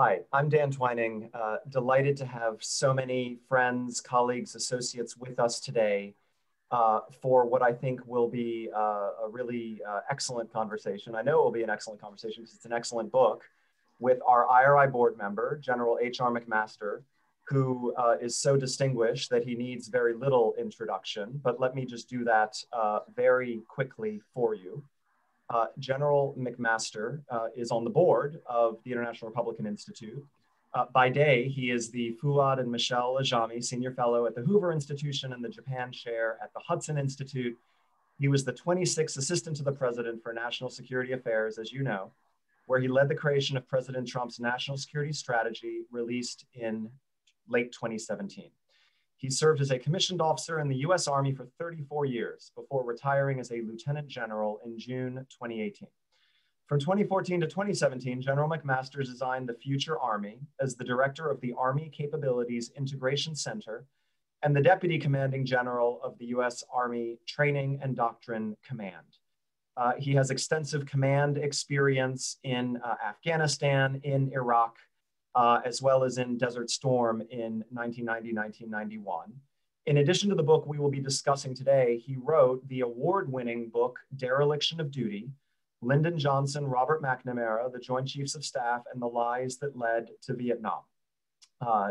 Hi, I'm Dan Twining. Uh, delighted to have so many friends, colleagues, associates with us today uh, for what I think will be uh, a really uh, excellent conversation. I know it will be an excellent conversation because it's an excellent book with our IRI board member, General H.R. McMaster, who uh, is so distinguished that he needs very little introduction, but let me just do that uh, very quickly for you. Uh, General McMaster uh, is on the board of the International Republican Institute. Uh, by day, he is the Fouad and Michelle Ajami Senior Fellow at the Hoover Institution and the Japan Chair at the Hudson Institute. He was the 26th Assistant to the President for National Security Affairs, as you know, where he led the creation of President Trump's national security strategy released in late 2017. He served as a commissioned officer in the US Army for 34 years before retiring as a lieutenant general in June 2018. From 2014 to 2017, General McMaster designed the Future Army as the director of the Army Capabilities Integration Center and the deputy commanding general of the US Army Training and Doctrine Command. Uh, he has extensive command experience in uh, Afghanistan, in Iraq, uh, as well as in Desert Storm in 1990 1991. In addition to the book we will be discussing today, he wrote the award winning book, Dereliction of Duty Lyndon Johnson, Robert McNamara, the Joint Chiefs of Staff, and the Lies That Led to Vietnam. Uh,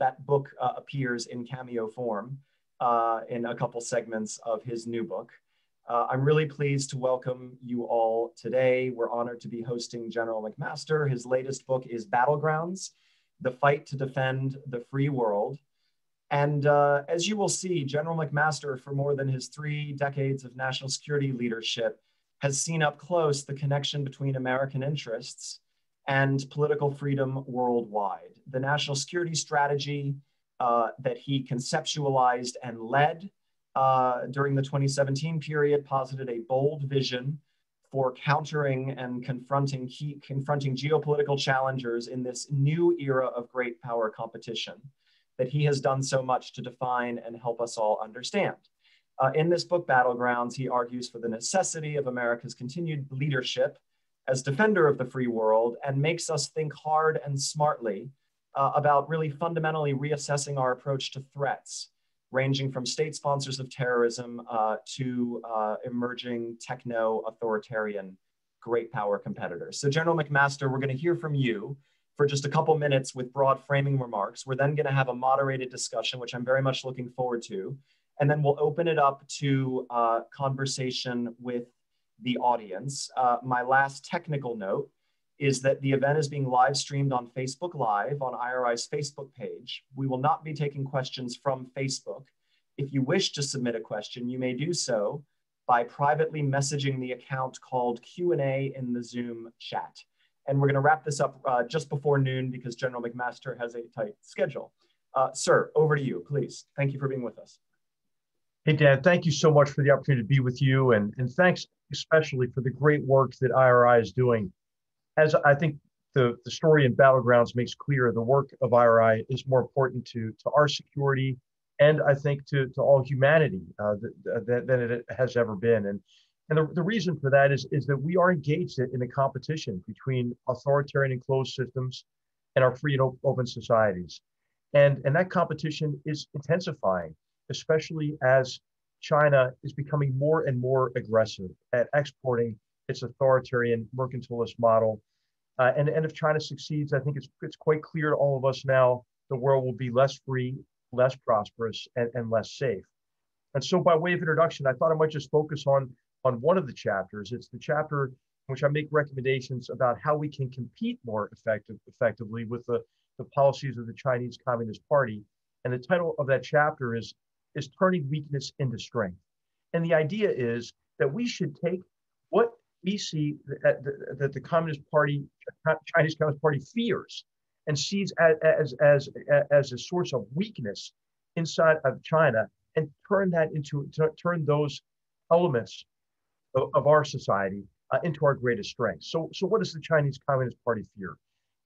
that book uh, appears in cameo form uh, in a couple segments of his new book. Uh, I'm really pleased to welcome you all today. We're honored to be hosting General McMaster. His latest book is Battlegrounds, The Fight to Defend the Free World. And uh, as you will see, General McMaster, for more than his three decades of national security leadership, has seen up close the connection between American interests and political freedom worldwide. The national security strategy uh, that he conceptualized and led uh, during the 2017 period posited a bold vision for countering and confronting key, confronting geopolitical challengers in this new era of great power competition that he has done so much to define and help us all understand. Uh, in this book, Battlegrounds, he argues for the necessity of America's continued leadership as defender of the free world and makes us think hard and smartly uh, about really fundamentally reassessing our approach to threats ranging from state sponsors of terrorism uh, to uh, emerging techno authoritarian great power competitors. So, General McMaster, we're going to hear from you for just a couple minutes with broad framing remarks. We're then going to have a moderated discussion, which I'm very much looking forward to. And then we'll open it up to uh, conversation with the audience. Uh, my last technical note is that the event is being live streamed on Facebook Live on IRI's Facebook page. We will not be taking questions from Facebook. If you wish to submit a question, you may do so by privately messaging the account called Q&A in the Zoom chat. And we're gonna wrap this up uh, just before noon because General McMaster has a tight schedule. Uh, sir, over to you, please. Thank you for being with us. Hey, Dan, thank you so much for the opportunity to be with you. And, and thanks especially for the great work that IRI is doing as I think the, the story in Battlegrounds makes clear, the work of IRI is more important to, to our security and I think to, to all humanity uh, than it has ever been. And, and the, the reason for that is, is that we are engaged in a competition between authoritarian and closed systems and our free and open societies. And, and that competition is intensifying, especially as China is becoming more and more aggressive at exporting its authoritarian mercantilist model. Uh, and, and if China succeeds, I think it's, it's quite clear to all of us now the world will be less free, less prosperous, and, and less safe. And so, by way of introduction, I thought I might just focus on, on one of the chapters. It's the chapter in which I make recommendations about how we can compete more effective, effectively with the, the policies of the Chinese Communist Party. And the title of that chapter is, is Turning Weakness into Strength. And the idea is that we should take we see that, that the Communist Party, Chinese Communist Party fears and sees as, as, as, a source of weakness inside of China and turn that into, turn those elements of, of our society uh, into our greatest strength. So, so what does the Chinese Communist Party fear?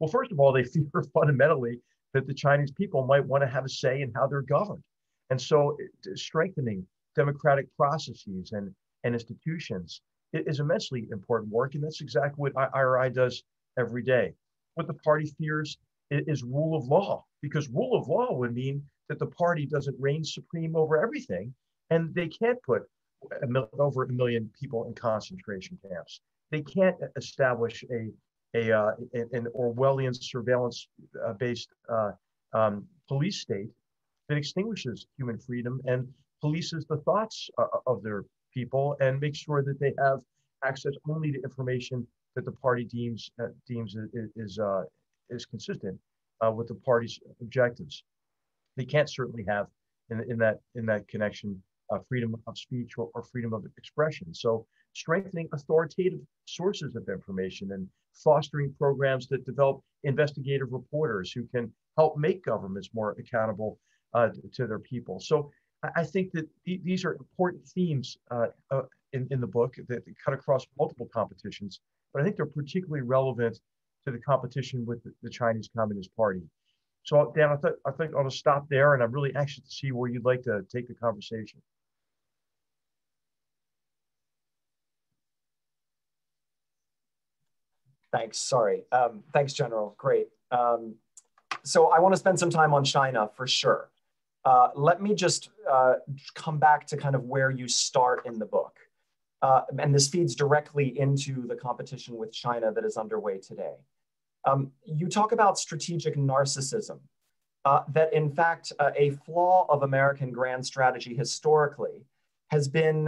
Well, first of all, they fear fundamentally that the Chinese people might want to have a say in how they're governed. And so strengthening democratic processes and, and institutions is immensely important work, and that's exactly what IRI does every day. what the party fears is, rule of law, because rule of law would mean that the party doesn't reign supreme over everything, and they can't put a mil- over a million people in concentration camps. They can't establish a a uh, an Orwellian surveillance-based uh, um, police state that extinguishes human freedom and polices the thoughts uh, of their people and make sure that they have access only to information that the party deems uh, deems is is, uh, is consistent uh, with the party's objectives. They can't certainly have in, in that in that connection uh, freedom of speech or, or, freedom of expression. So strengthening authoritative sources of information and fostering programs that develop investigative reporters who can help make governments more accountable uh, to their people. So I think that these are important themes uh, uh, in, in the book that cut across multiple competitions, but I think they're particularly relevant to the competition with the, the Chinese Communist Party. So Dan, I, th- I think I'll stop there, and I'm really anxious to see where you'd like to take the conversation. Thanks. Sorry. Um, thanks, General. Great. Um, so I want to spend some time on China for sure. Uh, let me just uh, come back to kind of where you start in the book. Uh, and this feeds directly into the competition with China that is underway today. Um, you talk about strategic narcissism, uh, that in fact, uh, a flaw of American grand strategy historically has been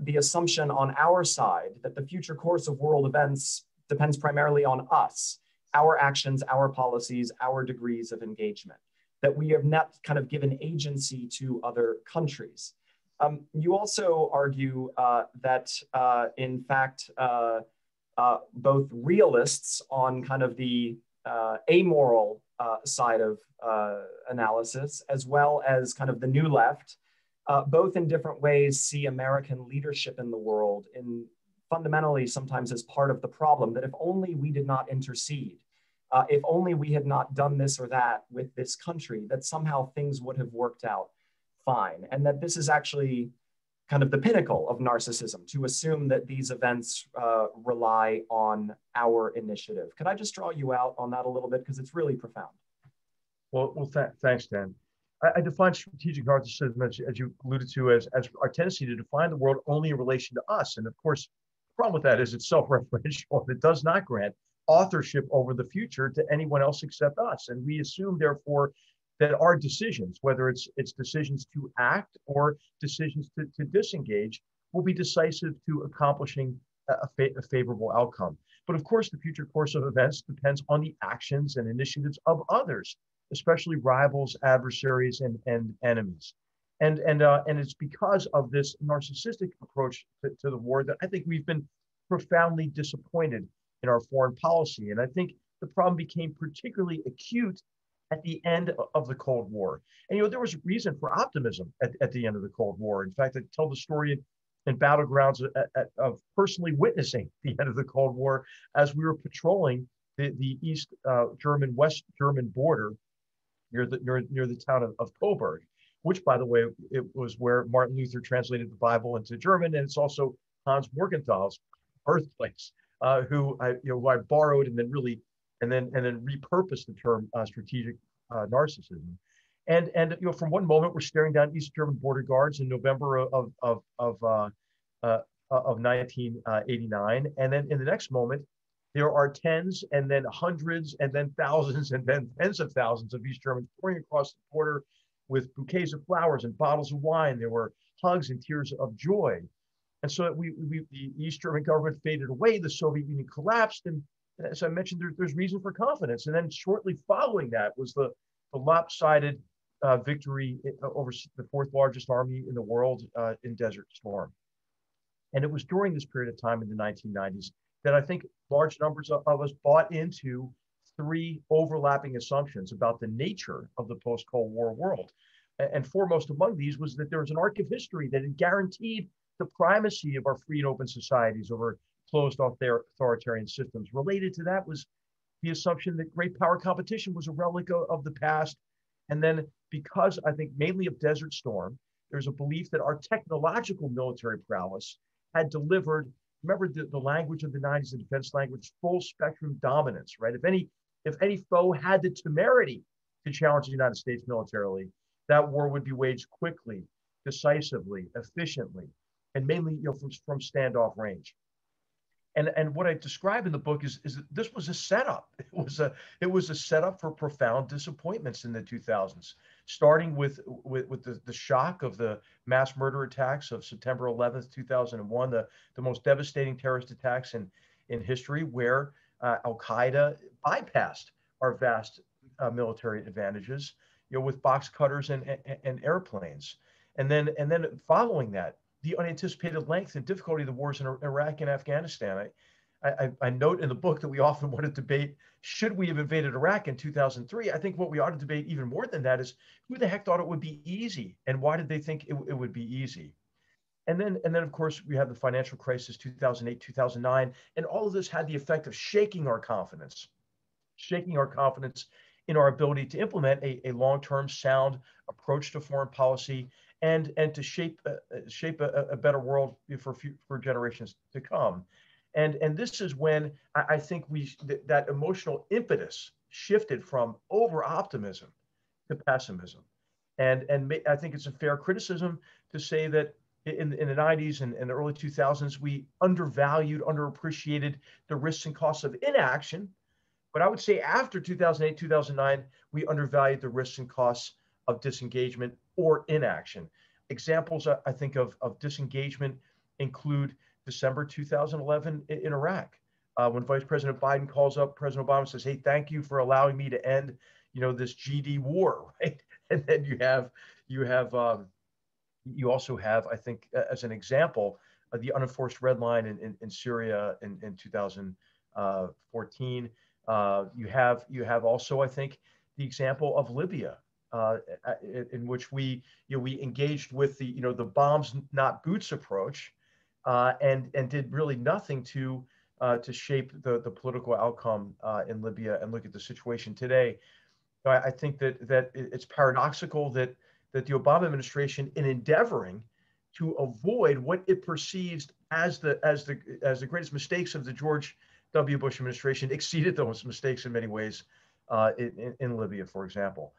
the assumption on our side that the future course of world events depends primarily on us, our actions, our policies, our degrees of engagement, that we have not kind of given agency to other countries. Um, you also argue uh, that, uh, in fact, uh, uh both realists on kind of the uh, amoral uh, side of analysis, as well as kind of the new left, both in different ways see American leadership in the world in fundamentally sometimes as part of the problem that if only we did not intercede, uh, if only we had not done this or that with this country, that somehow things would have worked out fine. And that this is actually kind of the pinnacle of narcissism to assume that these events uh, rely on our initiative. Could I just draw you out on that a little bit? Because it's really profound. Well, well th- thanks, Dan. I, I, define strategic narcissism, as, as you alluded to, as, as our tendency to define the world only in relation to us. And of course, the problem with that is it's self-referential and it does not grant authorship over the future to anyone else except us. And we assume, therefore, that our decisions, whether it's it's decisions to act or decisions to, to disengage, will be decisive to accomplishing a, fa- a favorable outcome. But of course, the future course of events depends on the actions and initiatives of others, especially rivals, adversaries, and, and enemies and and uh, and it's because of this narcissistic approach to, to, the war that I think we've been profoundly disappointed in our foreign policy. And I think the problem became particularly acute at the end of the Cold War. And you know there was reason for optimism at, at the end of the Cold War. In fact, I tell the story in, in battlegrounds at, at, of personally witnessing the end of the Cold War as we were patrolling the, the East uh, German West German border near the near, near the town of, of Coburg which, by the way, it was where Martin Luther translated the Bible into German, and it's also Hans Morgenthau's birthplace, uh, who I, you know, who I borrowed and then really, and then and then repurposed the term uh, strategic uh, narcissism. And and you know, from one moment we're staring down East German border guards in November of of of uh, uh, of 1989, and then in the next moment there are tens and then hundreds and then thousands and then tens of thousands of East Germans pouring across the border with bouquets of flowers and bottles of wine. There were hugs and tears of joy. And so we, we the East German government faded away, the Soviet Union collapsed, and as I mentioned, there, there's reason for confidence. And then shortly following that was the, the lopsided uh, victory uh, over the fourth largest army in the world uh, in Desert Storm. And it was during this period of time in the 1990s that I think large numbers of, of us bought into three overlapping assumptions about the nature of the post Cold War world. And foremost among these was that there was an arc of history that had guaranteed the primacy of our free and open societies over closed off their authoritarian systems. Related to that was the assumption that great power competition was a relic of the past. And then, because I think mainly of Desert Storm, there's a belief that our technological military prowess had delivered remember the, the language of the 90s, the defense language, full spectrum dominance, right? If any if any foe had the temerity to challenge the United States militarily, that war would be waged quickly, decisively, efficiently, and mainly you know, from, from standoff range. And, and what I describe in the book is, is that this was a setup. It was a it was a setup for profound disappointments in the 2000s, starting with with, with the, the shock of the mass murder attacks of September 11th, 2001, the, the most devastating terrorist attacks in, in history, where uh, Al Qaeda bypassed our vast uh, military advantages, you know, with box cutters and, and, and airplanes. And then and then following that, the unanticipated length and difficulty of the wars in Iraq and Afghanistan. I, I, I, note in the book that we often want to debate should we have invaded Iraq in 2003. I think what we ought to debate even more than that is who the heck thought it would be easy and why did they think it, it would be easy? And then, and then of course, we have the financial crisis 2008, 2009, and all of this had the effect of shaking our confidence, shaking our confidence in our ability to implement a, a long-term sound approach to foreign policy and and to shape uh, uh shape a, a, better world for for generations to come. And and this is when I, I think we th- that emotional impetus shifted from over optimism to pessimism. And and I think it's a fair criticism to say that in, in the 90s and, and the early 2000s, we undervalued, underappreciated the risks and costs of inaction. But I would say after 2008, 2009, we undervalued the risks and costs of disengagement or inaction. Examples, uh, I think, of, of disengagement include December 2011 in, Iraq, uh, when Vice President Biden calls up President Obama and says, "Hey, thank you for allowing me to end, you know, this GD war." Right? And then you have you have um, you also have, I think, as an example, uh, the unenforced red line in, in, in Syria in, in 2014. Uh, you have you have also, I think, the example of Libya, uh, in which we you know we engaged with the you know the bombs not boots approach, uh, and and did really nothing to uh, to shape the the political outcome uh, in Libya and look at the situation today. I, I think that that it's paradoxical that that the Obama administration, in endeavoring to avoid what it perceives as the as the as the greatest mistakes of the George W. Bush administration, exceeded those mistakes in many ways uh, in, in Libya, for example.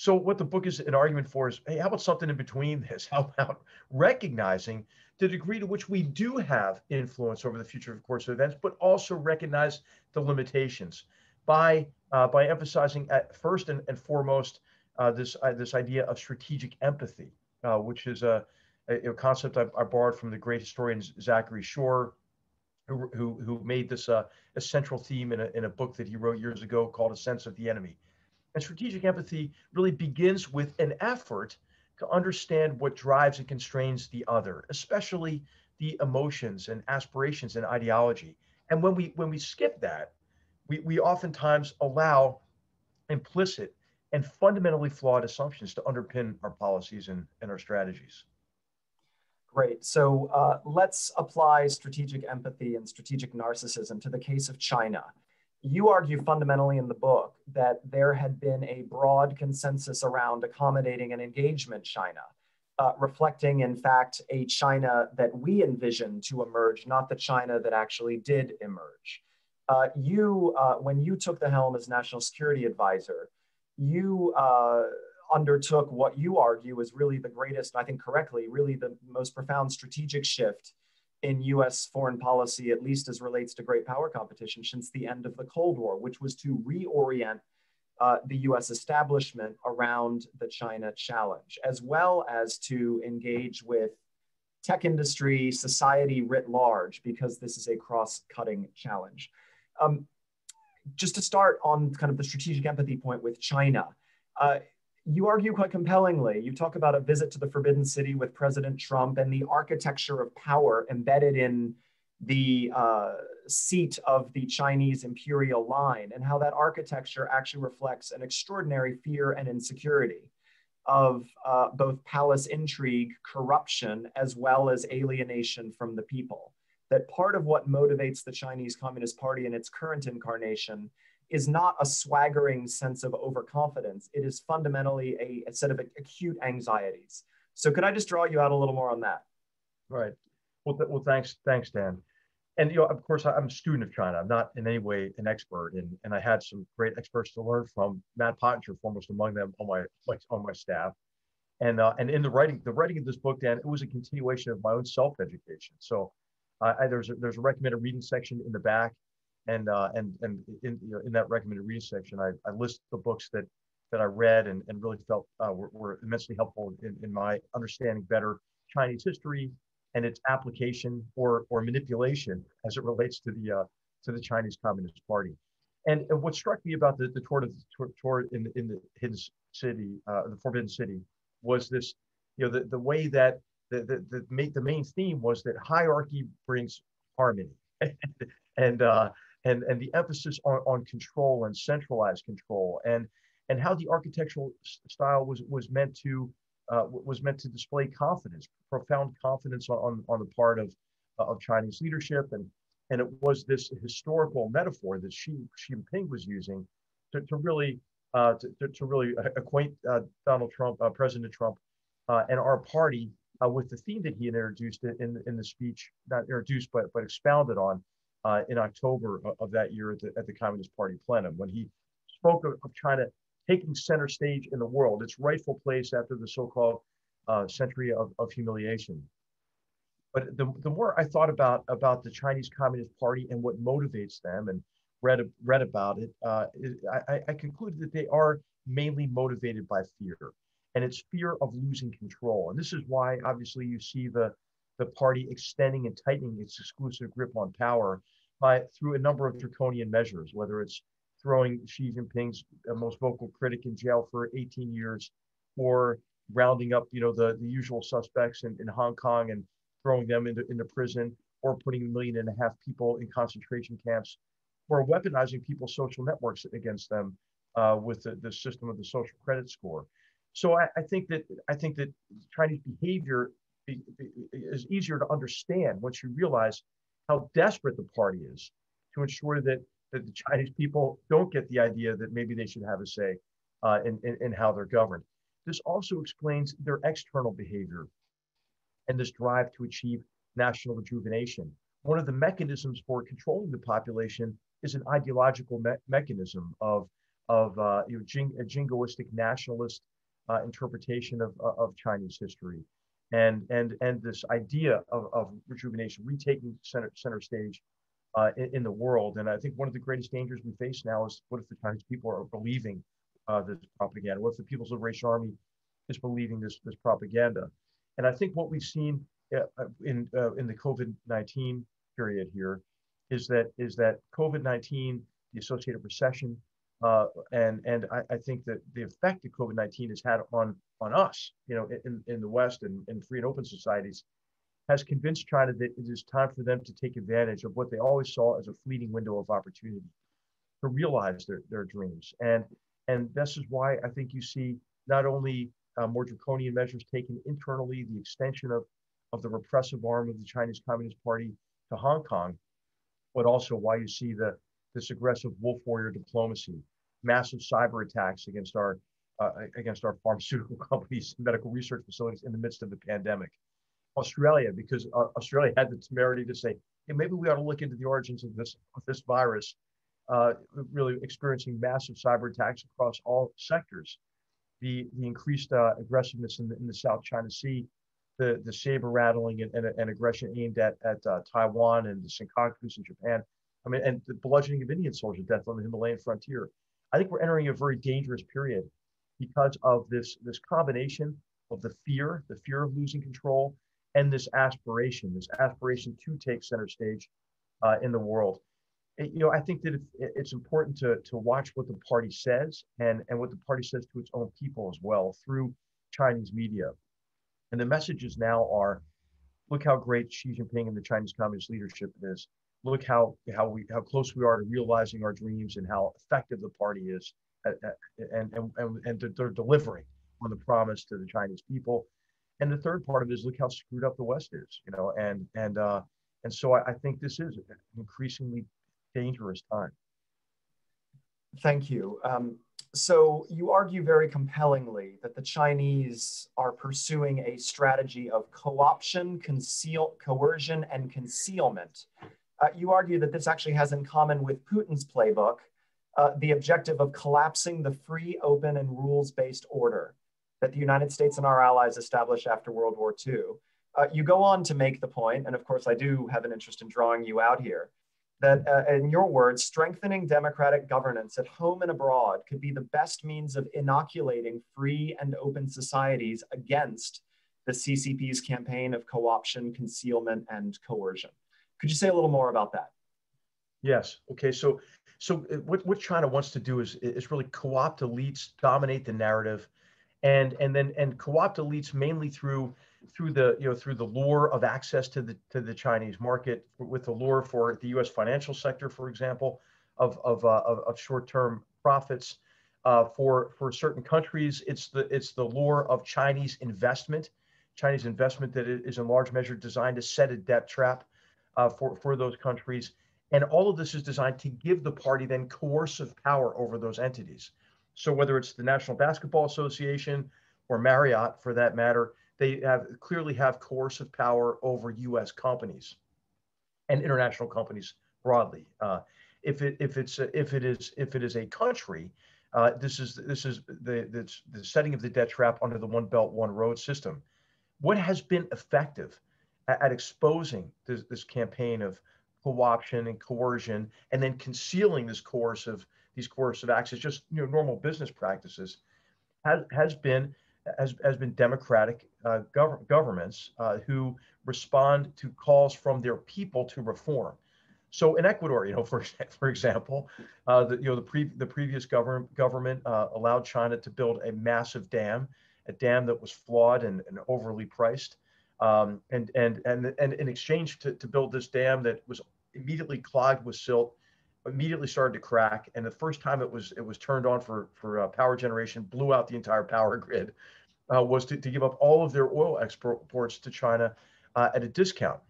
So what the book is an argument for is, hey, how about something in between this? How about recognizing the degree to which we do have influence over the future of course of events, but also recognize the limitations by uh, by emphasizing at first and, and foremost uh, this uh, this idea of strategic empathy, uh, which is a, a, concept I, I, borrowed from the great historian Zachary Shore, who, who, who made this uh, a central theme in a, in a book that he wrote years ago called A Sense of the Enemy. And strategic empathy really begins with an effort to understand what drives and constrains the other, especially the emotions and aspirations and ideology. And when we when we skip that, we, we oftentimes allow implicit and fundamentally flawed assumptions to underpin our policies and, and our strategies. Great. So uh, let's apply strategic empathy and strategic narcissism to the case of China you argue fundamentally in the book that there had been a broad consensus around accommodating an engagement China, uh, reflecting, in fact, a China that we envisioned to emerge, not the China that actually did emerge. Uh, you, uh, when you took the helm as national security advisor, you uh, undertook what you argue is really the greatest, I think correctly, really the most profound strategic shift in US foreign policy, at least as relates to great power competition, since the end of the Cold War, which was to reorient uh, the US establishment around the China challenge, as well as to engage with tech industry, society writ large, because this is a cross cutting challenge. Um, just to start on kind of the strategic empathy point with China, uh, you argue quite compellingly. You talk about a visit to the Forbidden City with President Trump and the architecture of power embedded in the uh, seat of the Chinese imperial line, and how that architecture actually reflects an extraordinary fear and insecurity of uh, both palace intrigue, corruption, as well as alienation from the people. That part of what motivates the Chinese Communist Party in its current incarnation is not a swaggering sense of overconfidence. It is fundamentally a, a, set of acute anxieties. So could I just draw you out a little more on that? Right. Well, th- well, thanks, thanks, Dan. and you know, of course, I'm a student of China. I'm not in any way an expert, and and I had some great experts to learn from. Matt Pottinger, foremost among them, on my on my staff, and uh, and in the writing the writing of this book, Dan, it was a continuation of my own self education. So, uh, I, there's a, there's a recommended reading section in the back, and uh, and and in you know, in that recommended reading section, I, I list the books that that I read and, and really felt uh, were, were, immensely helpful in, in my understanding better Chinese history, and its application or, or manipulation as it relates to the, uh, to the Chinese Communist Party. And, and what struck me about the, the tour, of, tour, tour in, the, in the hidden city, uh, the Forbidden City, was this, you know, the, the way that the, the, the, main, the main theme was that hierarchy brings harmony. and, uh, and, and the emphasis on, on control and centralized control and, and how the architectural style was, was meant to uh, was meant to display confidence, profound confidence on, on the part of, uh, of Chinese leadership. And, and it was this historical metaphor that Xi, Xi Jinping was using to, to really uh, to, to, really acquaint uh, Donald Trump, uh, President Trump, uh, and our party with the theme that he had introduced in, in the speech, not introduced, but, but expounded on in October of that year at the, at the Communist Party plenum when he spoke of, of China taking center stage in the world, its rightful place after the so-called uh, century of, of humiliation. But the, the more I thought about, about the Chinese Communist Party and what motivates them and read, read about it, uh, I, I concluded that they are mainly motivated by fear. And it's fear of losing control. And this is why, obviously, you see the, the party extending and tightening its exclusive grip on power by through a number of draconian measures, whether it's throwing Xi Jinping's uh, most vocal critic in jail for 18 years, or rounding up, you know, the, the usual suspects in, in Hong Kong and throwing them into, into prison, or putting a million and a half people in concentration camps, or weaponizing people's social networks against them uh, with the, the system of the social credit score. So I, I think that I think that Chinese behavior is easier to understand once you realize how desperate the party is to ensure that that the Chinese people don't get the idea that maybe they should have a say uh, in, in, in how they're governed. This also explains their external behavior and this drive to achieve national rejuvenation. One of the mechanisms for controlling the population is an ideological me- mechanism of, of uh, you know, jing- a jingoistic nationalist uh, interpretation of, of Chinese history. And, and, and this idea of, of rejuvenation, retaking center, center stage uh, in, in, the world. And I think one of the greatest dangers we face now is what if the Chinese people are believing uh, this propaganda? What if the People's Liberation Army is believing this, this propaganda? And I think what we've seen uh, uh in, uh, in the COVID-19 period here is that, is that COVID-19, the associated recession, uh, and and I, I, think that the effect that COVID-19 has had on on us, you know, in, in the West and in free and open societies, has convinced China that it is time for them to take advantage of what they always saw as a fleeting window of opportunity to realize their, their dreams. And, and this is why I think you see not only uh, more draconian measures taken internally, the extension of, of the repressive arm of the Chinese Communist Party to Hong Kong, but also why you see the, this aggressive wolf warrior diplomacy, massive cyber attacks against our, uh, against our pharmaceutical companies, medical research facilities in the midst of the pandemic. Australia because uh, Australia had the temerity to say, hey, maybe we ought to look into the origins of this of this virus, uh, really experiencing massive cyber attacks across all sectors. The, the increased uh, aggressiveness in the, in the South China Sea, the, the saber rattling and, and, and aggression aimed at, at uh, Taiwan and the Senkakus in Japan. I mean, and the bludgeoning of Indian soldiers death on the Himalayan frontier. I think we're entering a very dangerous period because of this, this combination of the fear, the fear of losing control, and this aspiration, this aspiration to take center stage uh, in the world. It, you know, I think that it, it's important to, to watch what the party says and, and what the party says to its own people as well through Chinese media. And the messages now are, look how great Xi Jinping and the Chinese Communist leadership is. Look how how we how close we are to realizing our dreams and how effective the party is, at, at, and and and, they're delivering on the promise to the Chinese people and the third part of it is look how screwed up the West is, you know, and and uh, and so I, I think this is an increasingly dangerous time. Thank you. Um, so you argue very compellingly that the Chinese are pursuing a strategy of co-option, conceal, coercion, and concealment uh, you argue that this actually has in common with Putin's playbook, uh, the objective of collapsing the free, open, and rules based order that the United States and our allies established after World War II. Uh, you go on to make the point, and of course, I do have an interest in drawing you out here, that uh, in your words, strengthening democratic governance at home and abroad could be the best means of inoculating free and open societies against the CCP's campaign of co option, concealment, and coercion. Could you say a little more about that? Yes. Okay. So, so uh, what, what China wants to do is is really co-opt elites, dominate the narrative, and and then and co-opt elites mainly through through the you know through the lure of access to the to the Chinese market with the lure for the U.S. financial sector, for example, of of uh, of, of short-term profits. Uh, for for certain countries, it's the it's the lure of Chinese investment, Chinese investment that is in large measure designed to set a debt trap uh, for, for those countries. And all of this is designed to give the party then coercive power over those entities. So whether it's the National Basketball Association or Marriott, for that matter, they have clearly have coercive power over U.S. companies and international companies broadly. Uh, if it if it's a, if it is if it is a country, uh, this is this is the, the the setting of the debt trap under the One Belt One Road system. What has been effective at, at exposing this, this campaign of co-option and coercion, and then concealing this coercive these coercive acts as just you know normal business practices, has has been has, has been democratic uh, gov- governments uh, who respond to calls from their people to reform. So in Ecuador, you know, for for example, uh, the you know the pre- the previous government government uh, allowed China to build a massive dam, a dam that was flawed and, and overly priced. Um, and, and, and, and in exchange to, to build this dam that was immediately clogged with silt, immediately started to crack. And the first time it was, it was turned on for, for uh, power generation, blew out the entire power grid, uh, was to, to give up all of their oil exports to China uh, at a discount.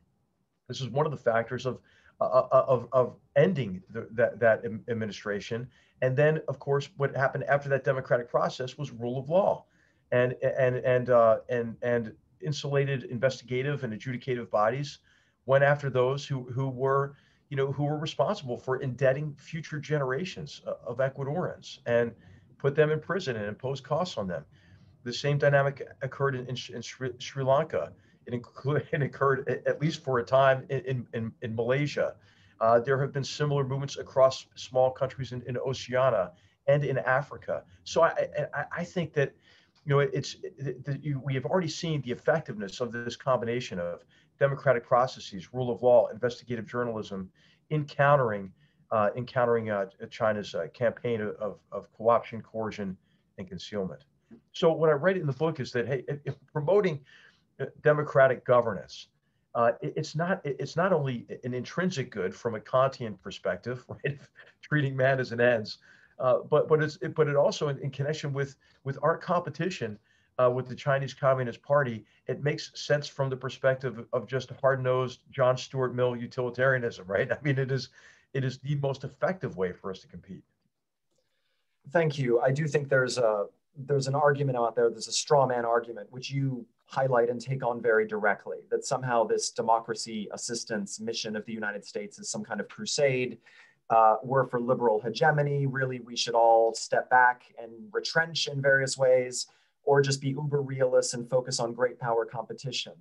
This is one of the factors of, uh, uh, of, of ending the, that, that administration. And then, of course, what happened after that democratic process was rule of law. And, and, and, uh, and, and insulated investigative and adjudicative bodies went after those who, who were you know who were responsible for indebting future generations of Ecuadorians and put them in prison and impose costs on them. The same dynamic occurred in, in, in Sri, Sri, Lanka. It, include, it occurred at least for a time in, in, in Malaysia. Uh, there have been similar movements across small countries in, in Oceania and in Africa. So I, I, I think that you know, it's it, you, we have already seen the effectiveness of this combination of democratic processes, rule of law, investigative journalism, in countering uh, encountering uh, China's uh, campaign of, of co-option, coercion, and concealment. So what I write in the book is that hey, if promoting uh, democratic governance, uh, it, it's not it's not only an intrinsic good from a Kantian perspective, right? Treating man as an ends, uh, but but it's it, but it also in, in, connection with with our competition uh, with the Chinese Communist Party, it makes sense from the perspective of just hard-nosed John Stuart Mill utilitarianism, right? I mean, it is it is the most effective way for us to compete. Thank you. I do think there's a there's an argument out there. There's a straw man argument which you highlight and take on very directly that somehow this democracy assistance mission of the United States is some kind of crusade uh, we're for liberal hegemony. Really, we should all step back and retrench in various ways, or just be uber realists and focus on great power competition.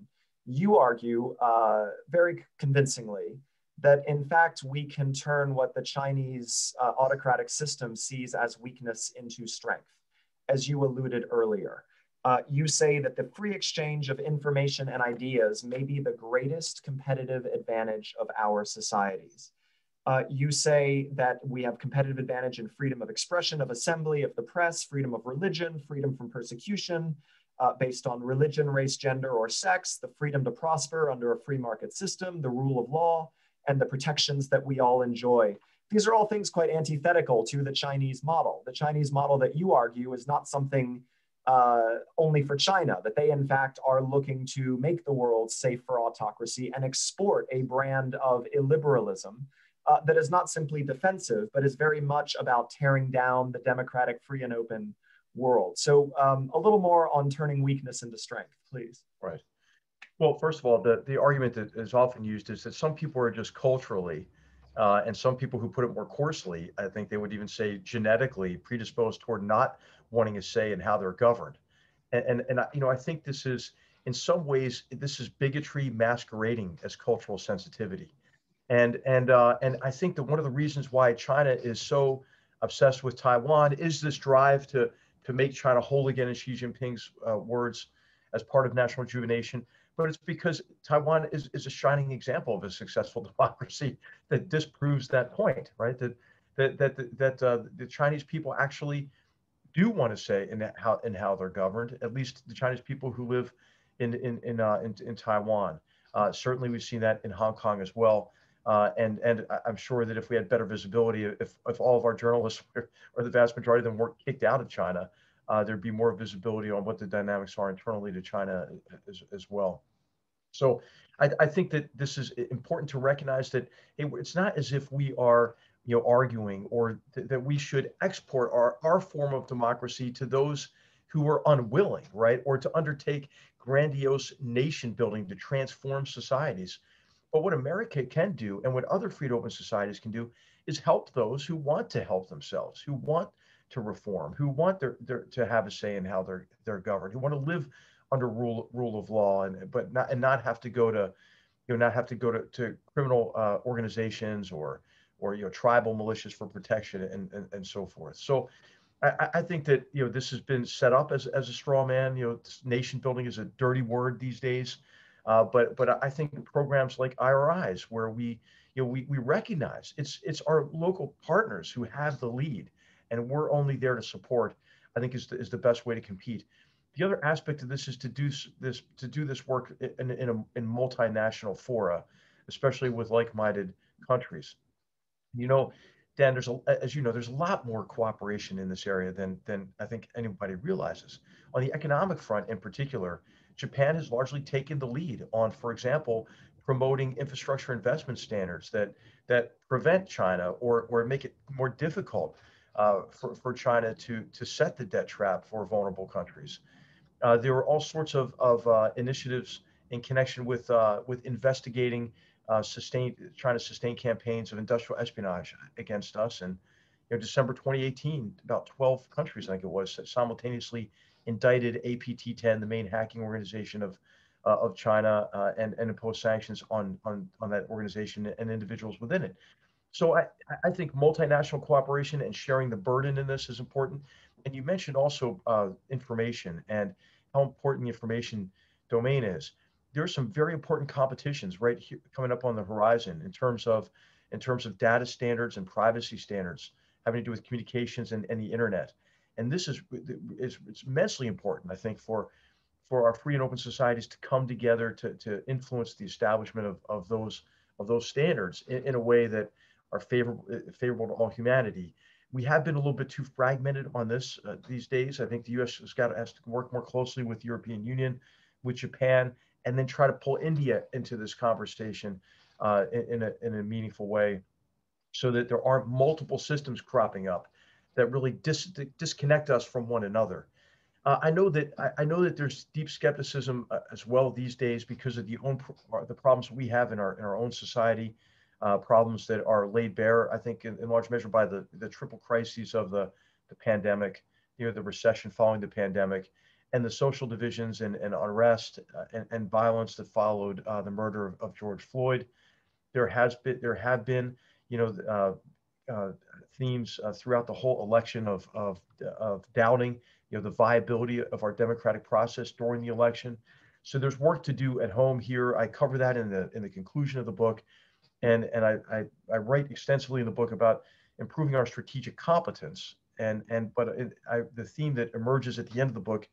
You argue uh, very convincingly that in fact we can turn what the Chinese uh, autocratic system sees as weakness into strength, as you alluded earlier. Uh, you say that the free exchange of information and ideas may be the greatest competitive advantage of our societies. Uh, you say that we have competitive advantage in freedom of expression, of assembly, of the press, freedom of religion, freedom from persecution uh, based on religion, race, gender, or sex, the freedom to prosper under a free market system, the rule of law, and the protections that we all enjoy. These are all things quite antithetical to the Chinese model. The Chinese model that you argue is not something uh, only for China, that they in fact are looking to make the world safe for autocracy and export a brand of illiberalism uh, that is not simply defensive, but is very much about tearing down the democratic, free, and open world. So, um, a little more on turning weakness into strength, please. Right. Well, first of all, the, the argument that is often used is that some people are just culturally, uh, and some people who put it more coarsely, I think they would even say genetically predisposed toward not wanting a say in how they're governed. And, and, and you know, I think this is, in some ways, this is bigotry masquerading as cultural sensitivity. And, and, uh, and I think that one of the reasons why China is so obsessed with Taiwan is this drive to, to make China whole again, in Xi Jinping's uh, words, as part of national rejuvenation but it's because Taiwan is, is a shining example of a successful democracy that disproves that point, right? That that that that uh, the Chinese people actually do want to say in how in how they're governed. At least the Chinese people who live in in in uh, in, in, Taiwan. Uh, certainly, we've seen that in Hong Kong as well. Uh, and and I'm sure that if we had better visibility, if if all of our journalists or, or the vast majority of them weren't kicked out of China, uh, there'd be more visibility on what the dynamics are internally to China as, as well. So I, I, think that this is important to recognize that it, it's not as if we are you know arguing or th- that we should export our, our form of democracy to those who are unwilling right or to undertake grandiose nation building to transform societies but what america can do and what other free and open societies can do is help those who want to help themselves who want to reform, who want their, their to have a say in how they're they're governed, who want to live under rule rule of law and but not and not have to go to you know not have to go to, to criminal uh, organizations or or you know tribal militias for protection and and, and so forth. So I, I think that you know this has been set up as, as a straw man. You know, nation building is a dirty word these days, uh, but but I think programs like IRIs, where we you know we, we recognize it's it's our local partners who have the lead and we're only there to support, I think is the, is the best way to compete. The other aspect of this is to do this to do this work in in, a, in multinational fora, especially with like-minded countries. You know, Dan, there's a, as you know, there's a lot more cooperation in this area than than I think anybody realizes. On the economic front, in particular, Japan has largely taken the lead on, for example, promoting infrastructure investment standards that that prevent China or or make it more difficult uh, for, for China to, to set the debt trap for vulnerable countries. Uh, there were all sorts of, of uh, initiatives in connection with, uh, with investigating uh, sustain, trying to sustain campaigns of industrial espionage against us. And you know, December 2018, about 12 countries, I think it was, simultaneously indicted APT10, the main hacking organization of, uh, of China, uh, and, and imposed sanctions on, on, on that organization and individuals within it. So I, I think multinational cooperation and sharing the burden in this is important. And you mentioned also uh, information and how important the information domain is. There are some very important competitions right here coming up on the horizon in terms of in terms of data standards and privacy standards having to do with communications and, and the internet. And this is, is it's immensely important, I think, for for our free and open societies to come together to, to influence the establishment of, of those of those standards in, in a way that are favorable uh, favorable to all humanity. We have been a little bit too fragmented on this uh, these days. I think the U.S. has got to, has to work more closely with European Union, with Japan, and then try to pull India into this conversation uh, in, in, a, in a meaningful way, so that there aren't multiple systems cropping up that really dis- disconnect us from one another. Uh, I know that I, I, know that there's deep skepticism uh, as well these days because of the own pro- the problems we have in our in our own society uh, problems that are laid bare, I think, in, in, large measure by the, the triple crises of the, the pandemic, you know, the recession following the pandemic, and the social divisions and, and unrest uh, and, and, violence that followed uh, the murder of, of, George Floyd. There has been, there have been, you know, uh, themes uh, throughout the whole election of, of, of doubting, you know, the viability of our democratic process during the election. So there's work to do at home here. I cover that in the in the conclusion of the book and and I, I, I write extensively in the book about improving our strategic competence and and but it, I, the theme that emerges at the end of the book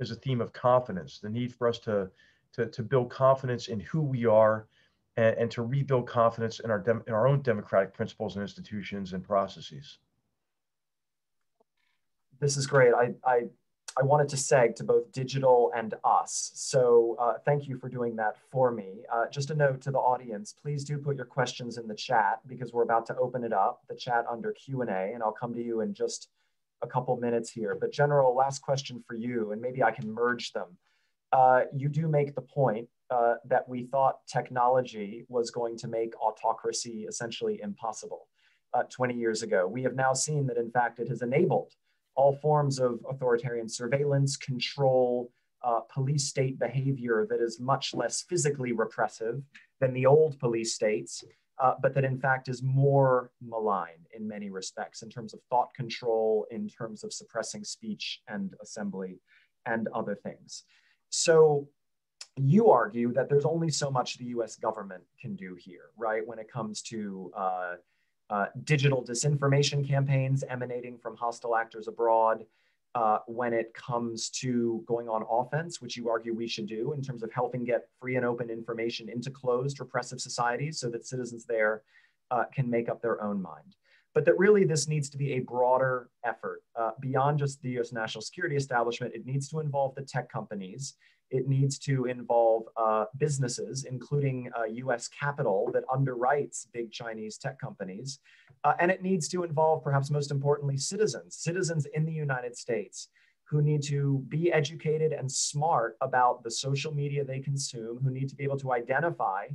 is a theme of confidence the need for us to to, to build confidence in who we are and, and to rebuild confidence in our in our own democratic principles and institutions and processes this is great i i I wanted to seg to both digital and us. So uh, thank you for doing that for me. Uh, just a note to the audience, please do put your questions in the chat because we're about to open it up, the chat under Q&A, and I'll come to you in just a couple minutes here. But General, last question for you, and maybe I can merge them. Uh, you do make the point uh, that we thought technology was going to make autocracy essentially impossible uh, 20 years ago. We have now seen that, in fact, it has enabled all forms of authoritarian surveillance, control, uh, police state behavior that is much less physically repressive than the old police states, uh, but that in fact is more malign in many respects in terms of thought control, in terms of suppressing speech and assembly, and other things. So you argue that there's only so much the US government can do here, right, when it comes to uh, uh, digital disinformation campaigns emanating from hostile actors abroad, uh, when it comes to going on offense, which you argue we should do in terms of helping get free and open information into closed repressive societies so that citizens there uh, can make up their own mind. But that really this needs to be a broader effort uh, beyond just the US national security establishment. It needs to involve the tech companies. It needs to involve uh, businesses, including US uh, capital that underwrites big Chinese tech companies. Uh, and it needs to involve, perhaps most importantly, citizens, citizens in the United States who need to be educated and smart about the social media they consume, who need to be able to identify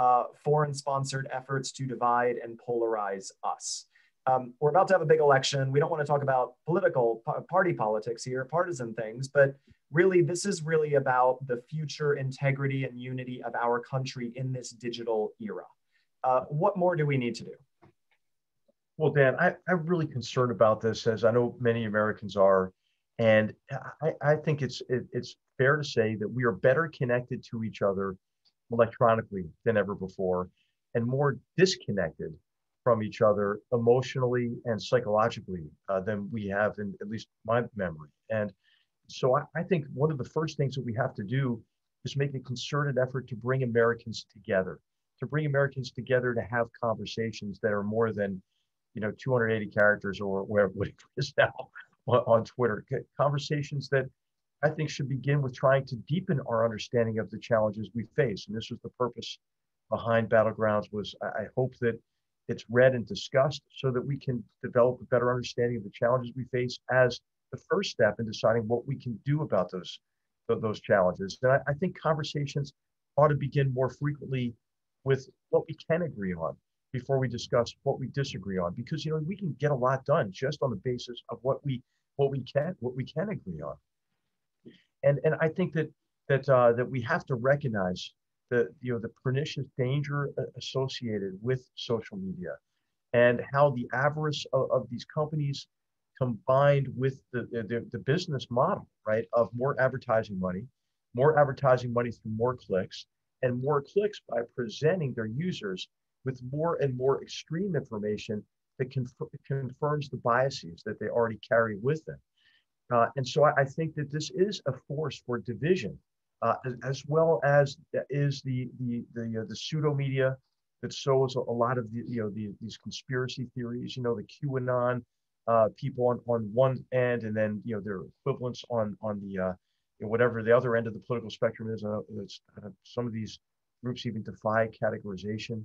uh, foreign sponsored efforts to divide and polarize us. Um, we're about to have a big election. We don't want to talk about political party politics here, partisan things, but really, this is really about the future integrity and unity of our country in this digital era. Uh, what more do we need to do? Well, Dan, I, am really concerned about this, as I know many Americans are. And I, I think it's it, it's fair to say that we are better connected to each other electronically than ever before, and more disconnected from each other emotionally and psychologically uh, than we have in at least my memory. And so I, I think one of the first things that we have to do is make a concerted effort to bring Americans together, to bring Americans together to have conversations that are more than, you know, 280 characters or whatever it is now on, on Twitter. Conversations that I think should begin with trying to deepen our understanding of the challenges we face. And this was the purpose behind Battlegrounds was I, I hope that it's read and discussed so that we can develop a better understanding of the challenges we face as the first step in deciding what we can do about those those challenges. And I, I think conversations ought to begin more frequently with what we can agree on before we discuss what we disagree on because you know we can get a lot done just on the basis of what we what we can what we can agree on and and i think that that uh, that we have to recognize the you know the pernicious danger associated with social media and how the avarice of, of these companies combined with the, the, the business model, right, of more advertising money, more advertising money through more clicks, and more clicks by presenting their users with more and more extreme information that conf- confirms the biases that they already carry with them. Uh, and so I, I, think that this is a force for division, uh, as, as, well as is the the the, uh, the pseudo media that sows a, lot of the you know the, these conspiracy theories. You know the QAnon uh, people on, on one end, and then you know their equivalents on on the uh, you know, whatever the other end of the political spectrum is. Uh, uh, some of these groups even defy categorization.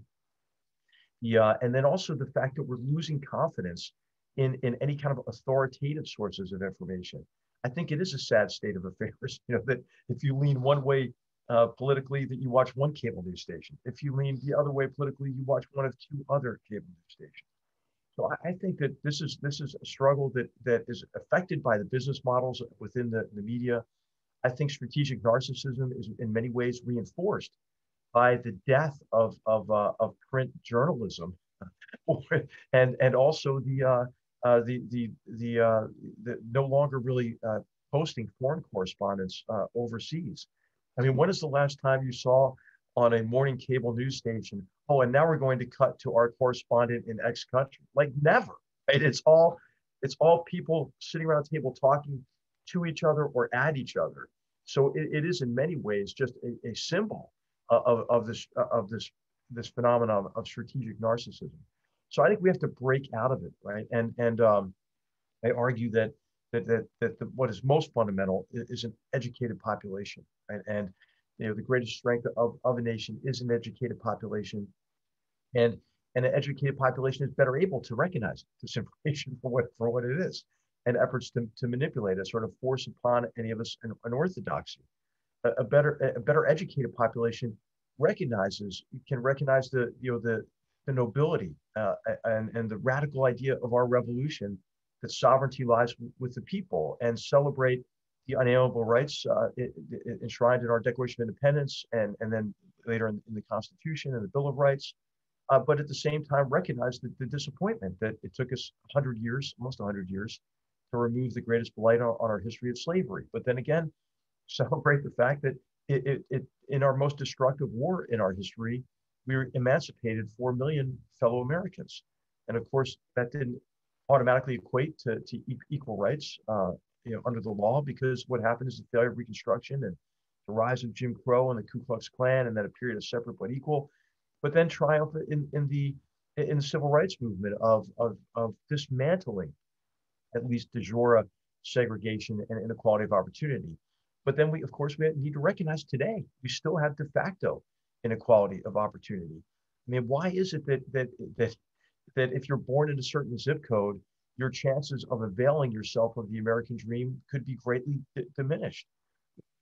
Yeah, and then also the fact that we're losing confidence in in any kind of authoritative sources of information. I think it is a sad state of affairs. You know that if you lean one way uh, politically, that you watch one cable news station. If you lean the other way politically, you watch one of two other cable news stations. So I, think that this is this is a struggle that that is affected by the business models within the, the media. I think strategic narcissism is in many ways reinforced by the death of of, uh, of print journalism, and and also the uh, uh, the the the, uh, the no longer really uh, posting foreign correspondents uh, overseas. I mean, when is the last time you saw on a morning cable news station oh, and now we're going to cut to our correspondent in X country. Like never, right? It's all it's all people sitting around a table talking to each other or at each other. So it, it is in many ways just a, a symbol of, of this of this this phenomenon of strategic narcissism. So I think we have to break out of it, right? And and um, I argue that that that, that the, what is most fundamental is, is an educated population, right? And you know, the greatest strength of, of a nation is an educated population. And, and an educated population is better able to recognize this information for what, for what it is and efforts to, to manipulate it, sort of force upon any of us an, an orthodoxy. a, a better a better educated population recognizes can recognize the you know the the nobility uh, and and the radical idea of our revolution that sovereignty lies with the people and celebrate the unalienable rights uh, enshrined in our Declaration of Independence and and then later in, in the Constitution and the Bill of Rights. Uh, but at the same time, recognize the, the disappointment that it took us 100 years, almost 100 years, to remove the greatest blight on, on our history of slavery. But then again, celebrate the fact that it, it, it, in our most destructive war in our history, we emancipated 4 million fellow Americans. And of course, that didn't automatically equate to, to equal rights uh, you know, under the law because what happened is the failure of Reconstruction and the rise of Jim Crow and the Ku Klux Klan and then a period of separate but equal, but then triumph in, in the in the civil rights movement of, of, of dismantling at least de jure segregation and inequality of opportunity. But then we, of course, we need to recognize today we still have de facto inequality of opportunity. I mean, why is it that that that that if you're born in a certain zip code, your chances of availing yourself of the American dream could be greatly d- diminished?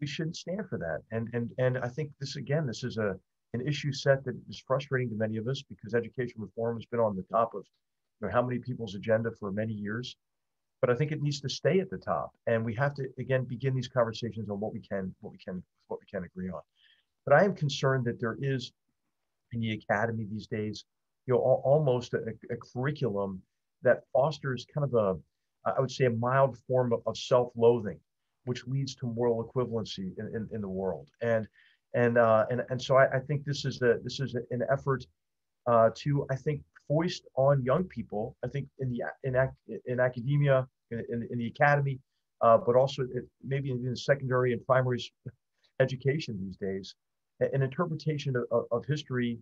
We shouldn't stand for that. And and and I think this again, this is a an issue set that is frustrating to many of us because education reform has been on the top of you know, how many people's agenda for many years but I think it needs to stay at the top. And we have to again begin these conversations on what we can, what we can, what we can agree on. But I am concerned that there is in the academy these days, you know, almost a, a curriculum that fosters kind of a, I would say, a mild form of, of self-loathing, which leads to moral equivalency in, in, in the world. And and uh, and and so I, I, think this is a this is an effort uh, to I think foist on young people. I think in the in ac- in academia, in, in, the academy, uh, but also it, maybe in, in secondary and primary education these days, an interpretation of, of history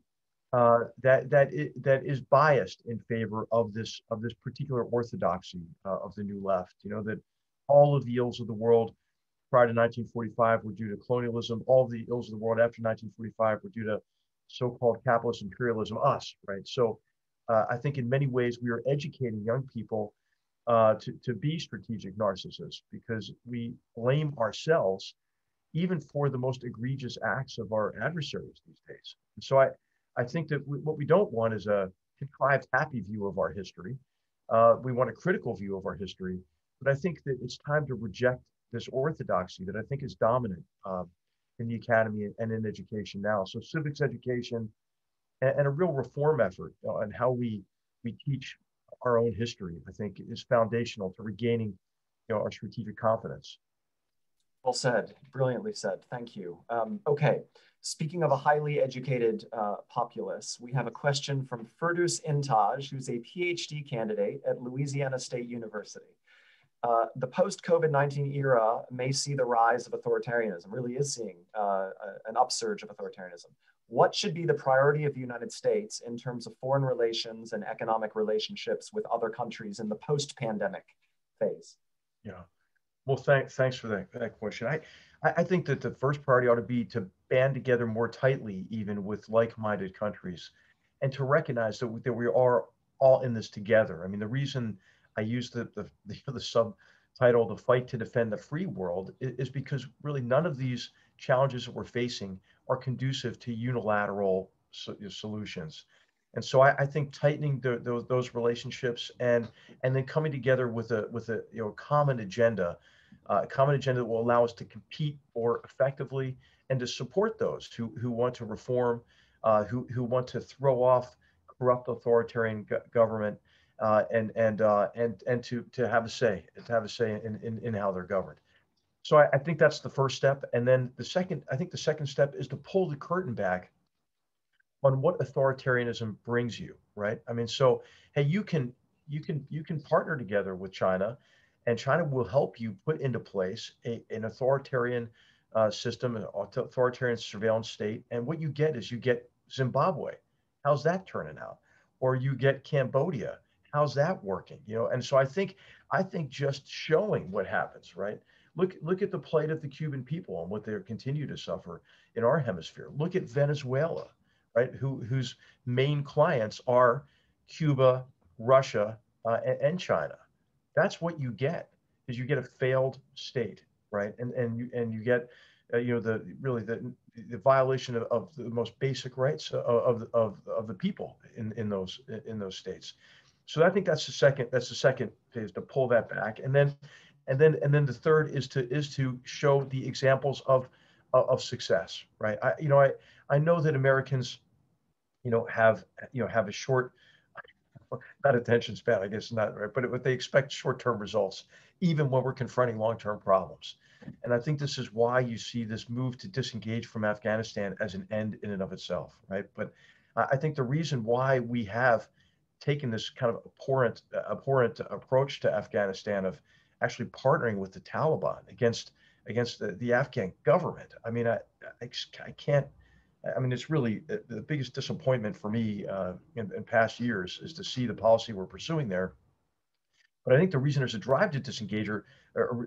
uh, that that is, that is biased in favor of this of this particular orthodoxy uh, of the new left. You know that all of the ills of the world prior to 1945 were due to colonialism. All of the ills of the world after 1945 were due to so-called capitalist imperialism, us, right? So uh, I think in many ways we are educating young people uh, to, to be strategic narcissists because we blame ourselves even for the most egregious acts of our adversaries these days. And so I, I think that we, what we don't want is a contrived happy view of our history. Uh, we want a critical view of our history, but I think that it's time to reject this orthodoxy that I think is dominant uh, in the academy and in education now. So civics education and, and a real reform effort on how we we teach our own history, I think, is foundational to regaining you know, our strategic confidence. Well said, brilliantly said. Thank you. Um, okay, speaking of a highly educated uh, populace, we have a question from Ferdous Intaj, who's a PhD candidate at Louisiana State University. Uh, the post-COVID-19 era may see the rise of authoritarianism, really is seeing uh, an upsurge of authoritarianism. What should be the priority of the United States in terms of foreign relations and economic relationships with other countries in the post-pandemic phase? Yeah. Well, thank, thanks for that, that question. I, I think that the first priority ought to be to band together more tightly, even with like-minded countries, and to recognize that we, that we are all in this together. I mean, the reason I use the, the, the, the subtitle, The Fight to Defend the Free World, is because really none of these challenges that we're facing are conducive to unilateral so, solutions. And so I, I think tightening the, the, those relationships and and then coming together with a with a you know common agenda, a common agenda that will allow us to compete more effectively and to support those who who want to reform, uh, who who want to throw off corrupt authoritarian go- government, uh, and and uh, and and to to have a say, to have a say in in, in how they're governed. So I, I think that's the first step, and then the second, I think the second step is to pull the curtain back on what authoritarianism brings you, right? I mean, so hey, you can you can you can partner together with China, and China will help you put into place a, an authoritarian uh, system, an authoritarian surveillance state, and what you get is you get Zimbabwe. How's that turning out? Or you get Cambodia. How's that working? You know and so i think i think just showing what happens right? Look look at the plight of the cuban people and what they continue to suffer in our hemisphere. Look at venezuela right? Who whose main clients are cuba russia uh, and, and china that's what you get is you get a failed state right and and you and you get uh, you know, the really the the violation of, of the most basic rights of, of, of the people in, in those in those states. So I think that's the second that's the second phase to pull that back, and then and then and then the third is to is to show the examples of of success, right? I you know I I know that Americans, you know, have you know have a short not attention span, I guess not right, but, it, but they expect short-term results, even when we're confronting long-term problems. And I think this is why you see this move to disengage from Afghanistan as an end in and of itself, right? But I think the reason why we have taken this kind of abhorrent, abhorrent approach to Afghanistan of actually partnering with the Taliban against against the, the Afghan government. I mean, I, I, I can't I mean, it's really uh, the biggest disappointment for me uh, in, in, past years is to see the policy we're pursuing there. But I think the reason there's a drive to disengage uh,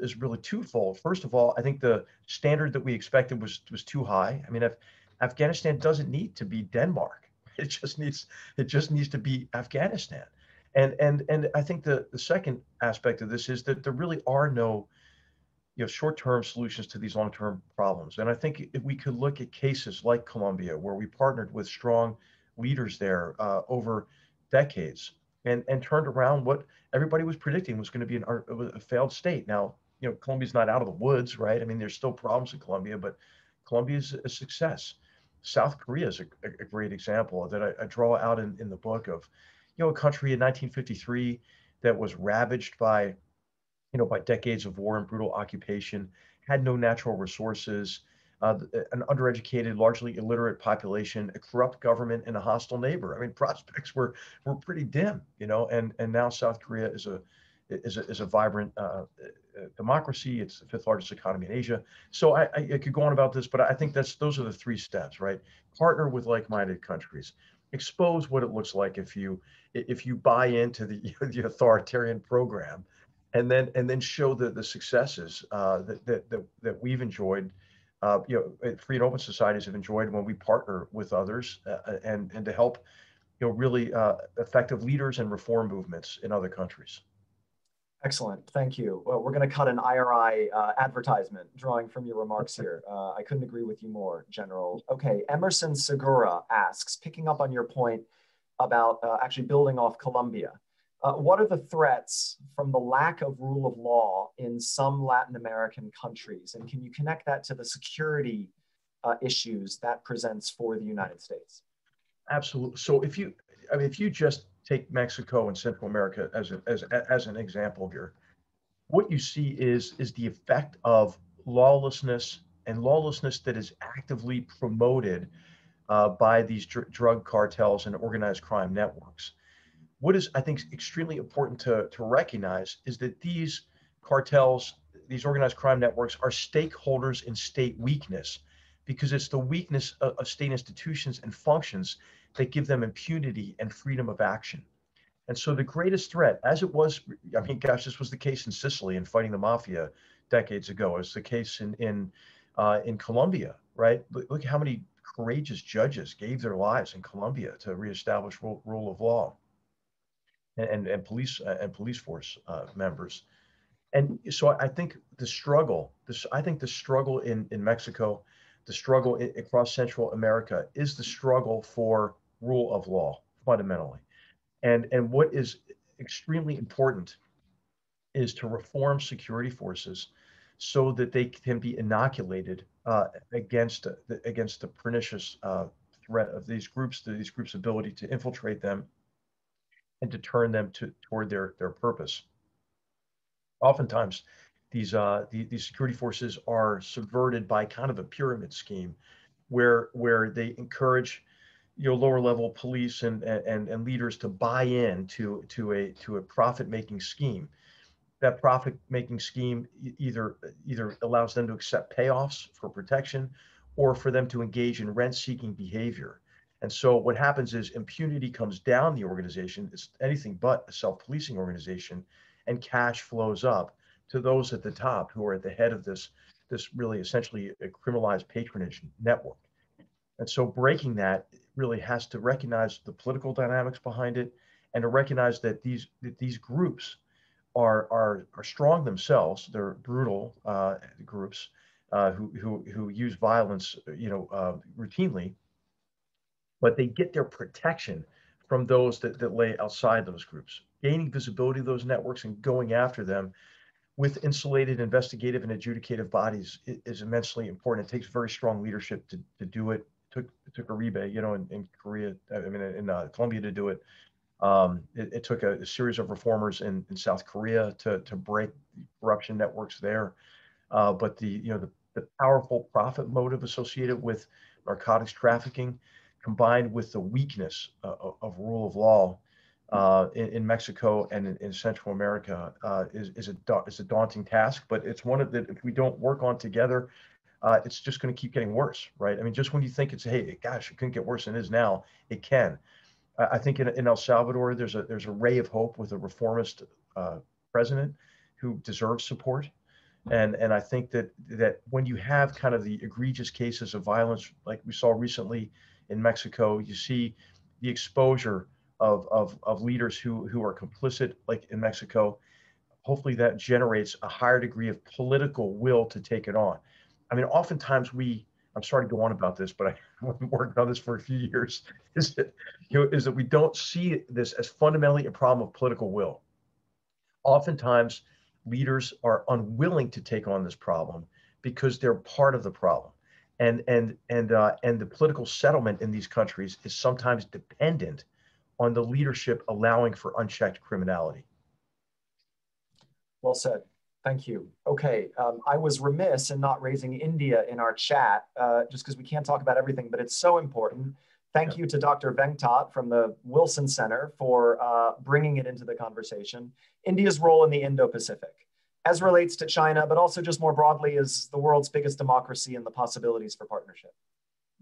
is really twofold. First of all, I think the standard that we expected was was too high. I mean, if Afghanistan doesn't need to be Denmark, it just needs it just needs to be Afghanistan. And and and I think the the second aspect of this is that there really are no you know, short-term solutions to these long-term problems. And I think if we could look at cases like Colombia, where we partnered with strong leaders there uh, over decades and, and turned around what everybody was predicting was going to be an, a failed state. Now, you know, Colombia's not out of the woods, right? I mean, there's still problems in Colombia, but Colombia is a success. South Korea is a, a great example that I, I draw out in, in the book of, you know, a country in 1953 that was ravaged by you know, by decades of war and brutal occupation, had no natural resources, uh, an undereducated, largely illiterate population, a corrupt government, and a hostile neighbor. I mean, prospects were were pretty dim, you know. And and now South Korea is a is a, is a vibrant uh, uh democracy. It's the fifth largest economy in Asia. So I, I, could go on about this, but I think that's those are the three steps, right? Partner with like-minded countries. Expose what it looks like if you if you buy into the the authoritarian program and then and then show the the successes uh, that, that, that that we've enjoyed. Uh, you know, free and open societies have enjoyed when we partner with others uh, uh, and and to help, you know, really uh, effective leaders and reform movements in other countries. Excellent, thank you. Well, we're going to cut an IRI uh, advertisement drawing from your remarks here. I couldn't agree with you more, General. Okay, Emerson Segura asks, picking up on your point about actually building off Colombia. Uh, what are the threats from the lack of rule of law in some Latin American countries? And can you connect that to the security uh, issues that presents for the United States? Absolutely. So if you, I mean, if you just take Mexico and Central America as, a, as, as an example here, what you see is, is the effect of lawlessness and lawlessness that is actively promoted uh, by these dr- drug cartels and organized crime networks what is I think extremely important to, to recognize is that these cartels, these organized crime networks are stakeholders in state weakness because it's the weakness of, of state institutions and functions that give them impunity and freedom of action. And so the greatest threat, as it was, I mean, gosh, this was the case in Sicily in fighting the mafia decades ago. It's the case in in uh, in Colombia, right? Look, look how many courageous judges gave their lives in Colombia to reestablish rule, rule of law and, and police uh, and police force uh, members. And so I think the struggle, this I think the struggle in, in Mexico, the struggle in, across Central America is the struggle for rule of law fundamentally. And, and what is extremely important is to reform security forces so that they can be inoculated uh, against the, against the pernicious uh, threat of these groups, these groups' ability to infiltrate them and to turn them to, toward their, their purpose. Oftentimes, these, uh, the, these security forces are subverted by kind of a pyramid scheme where, where they encourage you know, lower level police and, and, and leaders to buy in to, to, a, to a profit making scheme. That profit making scheme either, either allows them to accept payoffs for protection or for them to engage in rent seeking behavior. And so what happens is impunity comes down the organization. It's anything but a self-policing organization, and cash flows up to those at the top who are at the head of this, this really essentially a criminalized patronage network. And so breaking that really has to recognize the political dynamics behind it and to recognize that these that these groups are are are strong themselves. They're brutal uh, groups, uh, who, who, who use violence, you know, uh, routinely, but they get their protection from those that, that lay outside those groups. Gaining visibility of those networks and going after them with insulated investigative and adjudicative bodies is immensely important. It takes very strong leadership to, to do it. it took it took Uribe, you know, in, in Korea, I mean, in uh, Colombia to do it. Um, it, it, took a, a, series of reformers in, in South Korea to, to break corruption networks there. Uh, but the you know the, the powerful profit motive associated with narcotics trafficking, combined with the weakness uh, of rule of law uh, in, in, Mexico and in, in Central America, uh, is is a is a daunting task. But it's one of the if we don't work on together, uh, it's just going to keep getting worse, right? I mean, just when you think it's hey, gosh, it couldn't get worse than it is now, it can. I think in, in El Salvador, there's a there's a ray of hope with a reformist uh, president who deserves support, and and I think that that when you have kind of the egregious cases of violence like we saw recently in Mexico, you see the exposure of of, of leaders who who are complicit, like in Mexico. Hopefully, that generates a higher degree of political will to take it on. I mean, oftentimes we I'm sorry to go on about this, but I've been working on this for a few years. Is that you know is that we don't see this as fundamentally a problem of political will. Oftentimes, leaders are unwilling to take on this problem because they're part of the problem, and and and uh, and the political settlement in these countries is sometimes dependent on the leadership allowing for unchecked criminality. Well said. Thank you. Okay, um, I was remiss in not raising India in our chat, uh, just because we can't talk about everything, but it's so important. Thank yeah. you to Dr. Venkat from the Wilson Center for uh, bringing it into the conversation. India's role in the Indo-Pacific, as relates to China, but also just more broadly as the world's biggest democracy and the possibilities for partnership.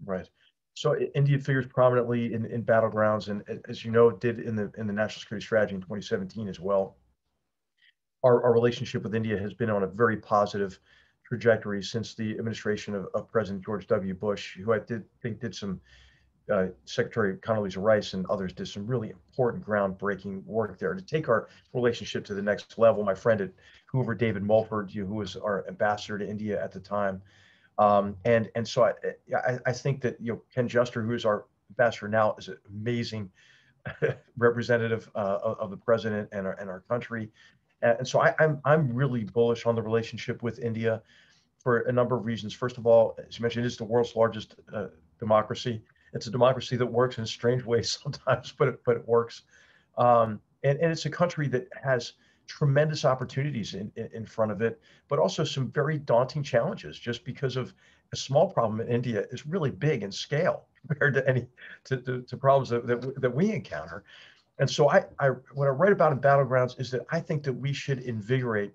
Right. So India figures prominently in, in battlegrounds, and as you know, did in the in the national security strategy in 2017 as well our, our relationship with India has been on a very positive trajectory since the administration of, of President George W. Bush, who I did think did some uh, Secretary Condoleezza Rice and others did some really important groundbreaking work there to take our relationship to the next level. My friend at Hoover, David Mulford, who was our ambassador to India at the time, um, and and so I, I, I think that you know Ken Juster, who is our ambassador now, is an amazing representative uh, of, the president and our and our country. And so I, am I'm, I'm really bullish on the relationship with India for a number of reasons. First of all, as you mentioned, it's the world's largest uh, democracy. It's a democracy that works in strange ways sometimes, but it, but it works. Um, and, and it's a country that has tremendous opportunities in, in, front of it, but also some very daunting challenges just because of a small problem in India is really big in scale compared to any to, to, to problems that, that, that we encounter. And so I, I what I write about in Battlegrounds is that I think that we should invigorate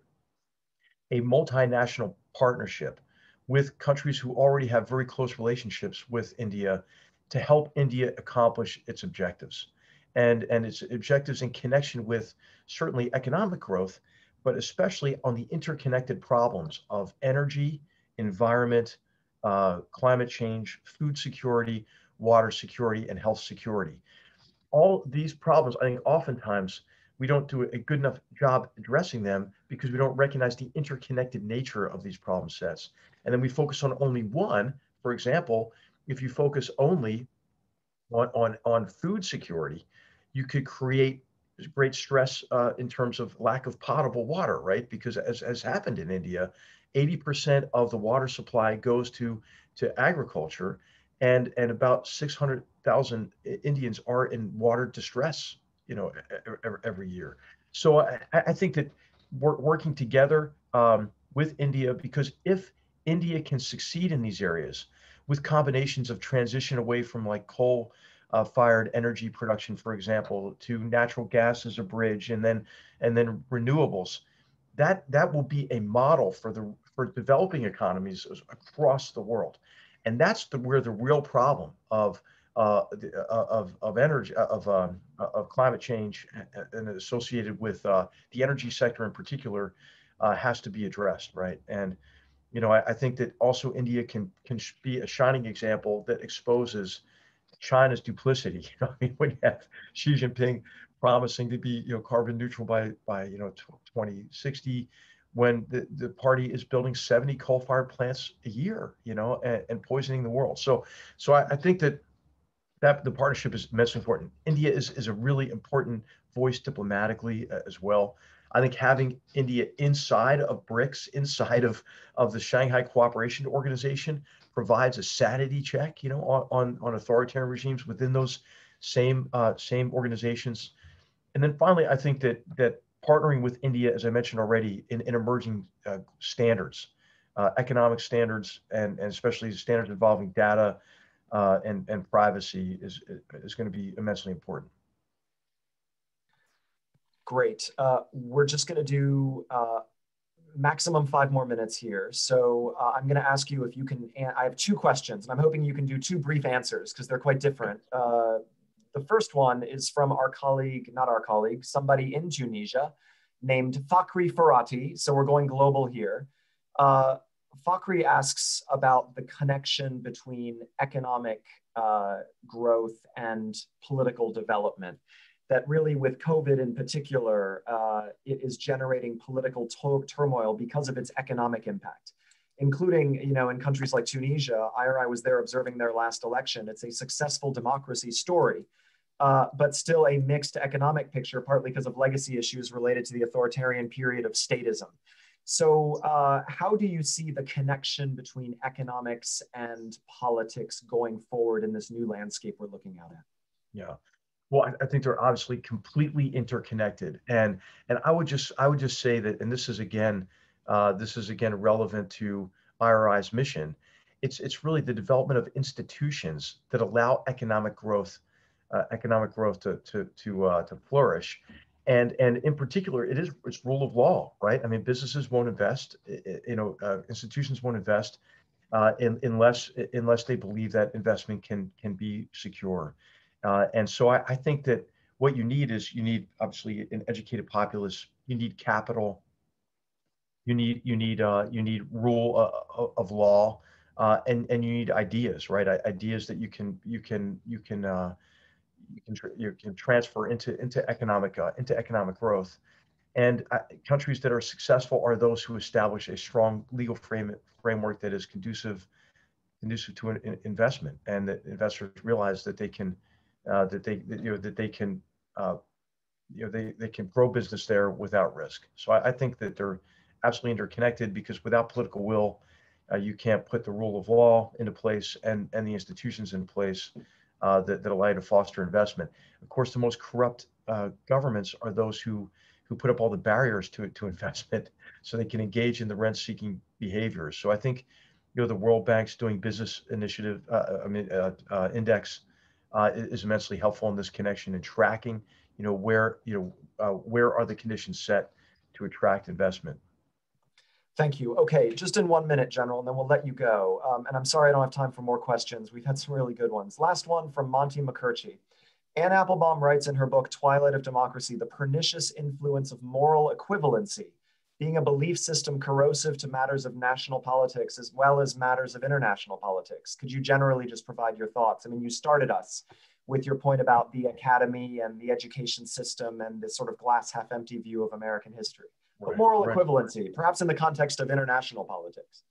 a multinational partnership with countries who already have very close relationships with India to help India accomplish its objectives and, and its objectives in connection with certainly economic growth, but especially on the interconnected problems of energy, environment, uh, climate change, food security, water security, and health security all these problems, I think oftentimes we don't do a good enough job addressing them because we don't recognize the interconnected nature of these problem sets. And then we focus on only one. For example, if you focus only on, on, on food security, you could create great stress uh, in terms of lack of potable water, right? Because as has happened in India, 80% of the water supply goes to, to agriculture and, and about 600 thousand Indians are in water distress, you know, every, every year. So I, I think that we're working together um, with India because if India can succeed in these areas with combinations of transition away from like coal uh, fired energy production, for example, to natural gas as a bridge, and then and then renewables, that that will be a model for the for developing economies across the world, and that's the where the real problem of uh, uh, of, of energy, uh, of, um, of climate change and associated with uh, the energy sector in particular uh, has to be addressed, right? And, you know, I, I, think that also India can, can be a shining example that exposes China's duplicity. You know, I mean, when you have Xi Jinping promising to be, you know, carbon neutral by, by you know, 2060, when the, the party is building 70 coal-fired plants a year, you know, and, and poisoning the world. So, so I, I, think that that the partnership is immensely important. India is, is a really important voice diplomatically uh, as well. I think having India inside of BRICS, inside of, of the Shanghai Cooperation Organization, provides a sanity check, you know, on, on, on authoritarian regimes within those same uh, same organizations. And then finally, I think that that partnering with India, as I mentioned already, in, in emerging uh, standards, uh, economic standards, and, and especially standards involving data uh, and, and privacy is, is going to be immensely important. Great. Uh, we're just going to do uh, maximum five more minutes here. So uh, I'm going to ask you if you can, I have two questions, and I'm hoping you can do two brief answers because they're quite different. The first one is from our colleague, not our colleague, somebody in Tunisia named Fakri Farati. So we're going global here. Uh, Fakri asks about the connection between economic uh, growth and political development. That really, with COVID in particular, uh, it is generating political to- turmoil because of its economic impact, including, you know, in countries like Tunisia. IRI was there observing their last election. It's a successful democracy story, uh, but still a mixed economic picture, partly because of legacy issues related to the authoritarian period of statism. So, uh, how do you see the connection between economics and politics going forward in this new landscape we're looking at? Yeah. Well, I, think they're obviously completely interconnected, and and I would just I would just say that, and this is again, uh, this is again relevant to IRI's mission. It's it's really the development of institutions that allow economic growth uh, economic growth to to to uh, to flourish, and and in particular, it is it's rule of law, right? I mean, businesses won't invest, you know, uh, institutions won't invest uh, in, unless unless they believe that investment can can be secure, uh, and so I, I think that what you need is you need obviously an educated populace, you need capital, you need you need uh, you need rule uh, of law, uh, and and you need ideas, right? Ideas that you can you can you can uh, you can you can transfer into into economic uh, into economic growth. And uh, countries that are successful are those who establish a strong legal frame framework that is conducive conducive to an, an investment, and that investors realize that they can uh, that they that, you know that they can uh, you know they, they can grow business there without risk. So I, I think that they're absolutely interconnected because without political will, uh, you can't put the rule of law into place and and the institutions in place uh, that, that allow you to foster investment. Of course, the most corrupt uh, governments are those who who put up all the barriers to to investment, so they can engage in the rent-seeking behaviors. So I think, you know, the World Bank's doing business initiative, uh, I mean, uh, uh, is immensely helpful in this connection and tracking, you know, where you know where are the conditions set to attract investment. Thank you. Okay, just in one minute, General, and then we'll let you go. Um, and I'm sorry I don't have time for more questions. We've had some really good ones. Last one from Monty McCurchy. Anne Applebaum writes in her book, Twilight of Democracy, the pernicious influence of moral equivalency, being a belief system corrosive to matters of national politics as well as matters of international politics. Could you generally just provide your thoughts? I mean, you started us with your point about the academy and the education system and this sort of glass half empty view of American history right, moral right. equivalency, perhaps in the context of international politics.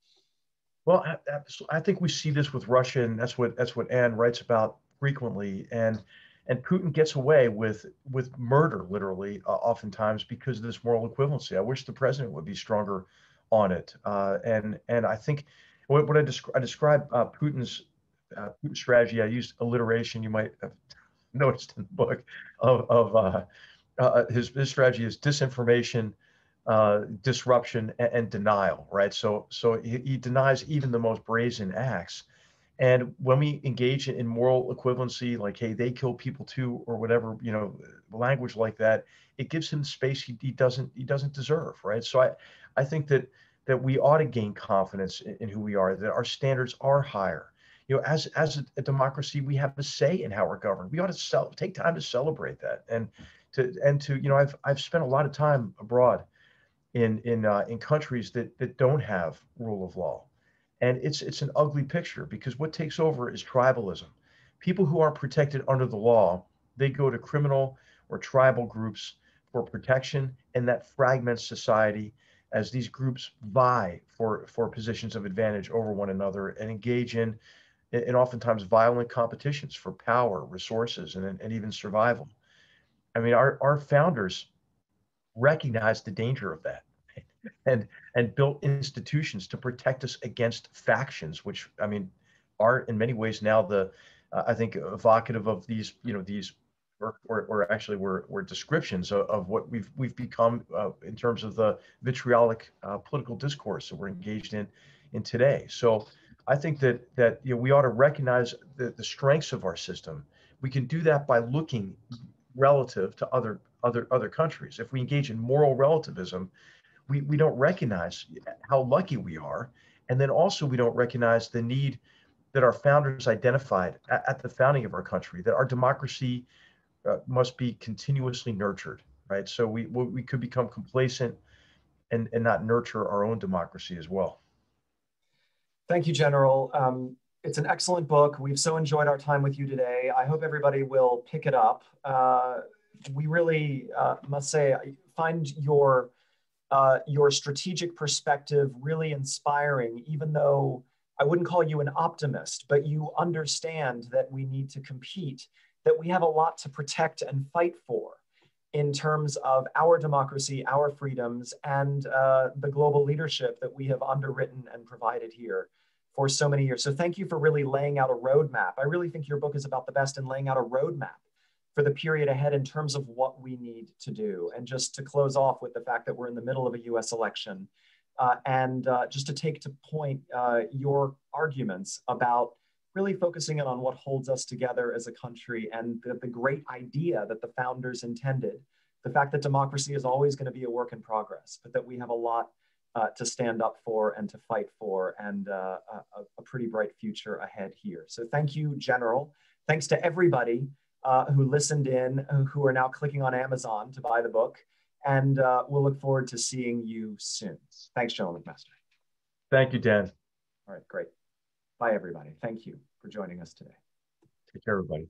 Well, I, I, think we see this with Russia, and that's what that's what Anne writes about frequently. And and Putin gets away with with murder, literally, uh, oftentimes because of this moral equivalency. I wish the president would be stronger on it. Uh, and and I think what, what I, I describe uh, Putin's uh, Putin's strategy. I used alliteration. You might have noticed in the book of of uh, uh, his his strategy is disinformation disruption and, and, denial, right? So, so he, he, denies even the most brazen acts. And when we engage in moral equivalency, like, hey, they kill people too, or whatever, you know, language like that, it gives him space he, he doesn't he doesn't deserve, right? So I, I think that that we ought to gain confidence in, in who we are, that our standards are higher. You know, as as a, a democracy, we have a say in how we're governed. We ought to sell, take time to celebrate that, and to and to you know, I've I've spent a lot of time abroad in in uh, in countries that that don't have rule of law, and it's it's an ugly picture because what takes over is tribalism. People who aren't protected under the law, they go to criminal or tribal groups for protection, and that fragments society. as these groups vie for, for positions of advantage over one another and engage in, in oftentimes violent competitions for power, resources, and, and even survival. I mean, our, our founders recognized the danger of that and and built institutions to protect us against factions, which I mean are in many ways now the uh, I think evocative of these you know these or, or, or actually were, were descriptions of, of what we've we've become uh, in terms of the vitriolic uh, political discourse that we're engaged in in today. So I think that that you know we ought to recognize the, the strengths of our system. We can do that by looking relative to other other other countries. If we engage in moral relativism, we, we don't recognize how lucky we are. And then also we don't recognize the need that our founders identified at, at the founding of our country, that our democracy uh, must be continuously nurtured, right? So we, we could become complacent and, and not nurture our own democracy as well. Thank you, General. Um, it's an excellent book. We've so enjoyed our time with you today. I hope everybody will pick it up. Uh, we really uh, must say, find your uh, your strategic perspective really inspiring, even though I wouldn't call you an optimist, but you understand that we need to compete, that we have a lot to protect and fight for in terms of our democracy, our freedoms, and uh, the global leadership that we have underwritten and provided here for so many years. So thank you for really laying out a roadmap. I really think your book is about the best in laying out a roadmap for the period ahead in terms of what we need to do. And just to close off with the fact that we're in the middle of a US election, uh, and uh, just to take to point uh, your arguments about really focusing in on what holds us together as a country and the, the great idea that the founders intended. The fact that democracy is always going to be a work in progress, but that we have a lot uh, to stand up for and to fight for, and uh, a, a, pretty bright future ahead here. So, thank you, General. Thanks to everybody uh, who listened in, who are now clicking on Amazon to buy the book. And uh, we'll look forward to seeing you soon. Thanks, General McMaster. Thank you, Dan. All right, great. Bye, everybody. Thank you for joining us today. Take care, everybody.